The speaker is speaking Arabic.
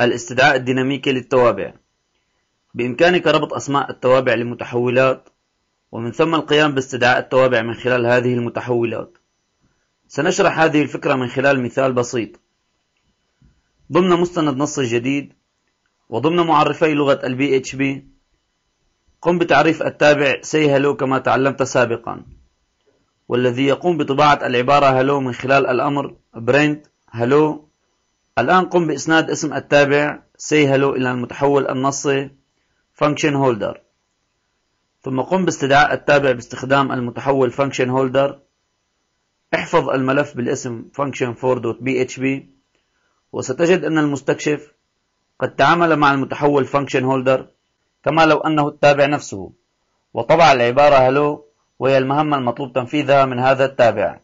الاستدعاء الديناميكي للتوابع. بإمكانك ربط أسماء التوابع لمتحولات ومن ثم القيام باستدعاء التوابع من خلال هذه المتحولات. سنشرح هذه الفكرة من خلال مثال بسيط. ضمن مستند نص جديد وضمن معرفي لغة ال PHP قم بتعريف التابع say hello كما تعلمت سابقا والذي يقوم بطباعة العبارة hello من خلال الأمر print hello الآن قم بإسناد اسم التابع. Say hello إلى المتحول النصي. Function holder. ثم قم باستدعاء التابع باستخدام المتحول function holder. احفظ الملف بالاسم function4.php وستجد أن المستكشف قد تعامل مع المتحول function holder كما لو أنه التابع نفسه. وطبع العبارة hello. وهي المهمة المطلوب تنفيذها من هذا التابع.